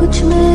कुछ मैं